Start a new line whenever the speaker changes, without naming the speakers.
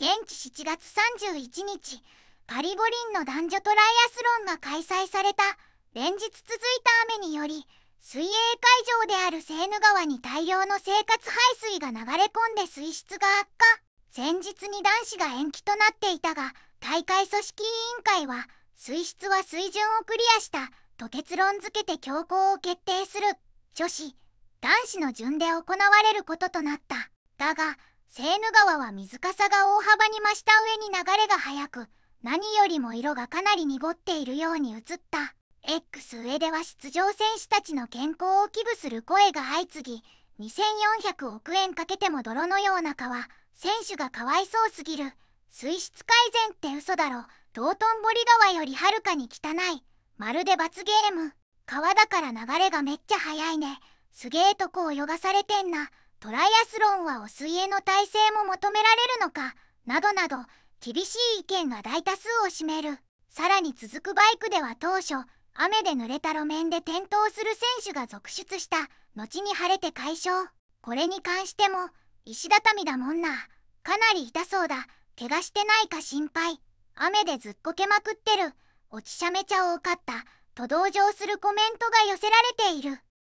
現地7月31日パリ五輪の男女トライアスロンが開催された。連日続いた雨により水泳会場であるセーヌ川に大量の生活排水が流れ込んで水質が悪化。前日に男子が延期となっていたが大会組織委員会は水質は水準をクリアした。と結論付けて強行を決定する。女子男子の順で行われることとなった。だがセーヌ川は水かさが大幅に増した上に流れが速く何よりも色がかなり濁っているように映った。X 上では出場選手たちの健康を危惧する声が相次ぎ2400億円かけても泥のような川選手がかわいそうすぎる。水質改善って嘘だろ。道頓堀川よりはるかに汚い。まるで罰ゲーム。川だから流れがめっちゃ速いね。すげえとこ泳がされてんな。トライアスロンはお水への体制も求められるのかなどなど厳しい意見が大多数を占める。さらに続くバイクでは当初雨で濡れた路面で転倒する選手が続出した。後に晴れて解消。これに関しても石畳だもんな。かなり痛そうだ。怪我してないか心配。雨でずっこけまくってる。落ちしゃめちゃ多かった。と同情するコメントが寄せられている。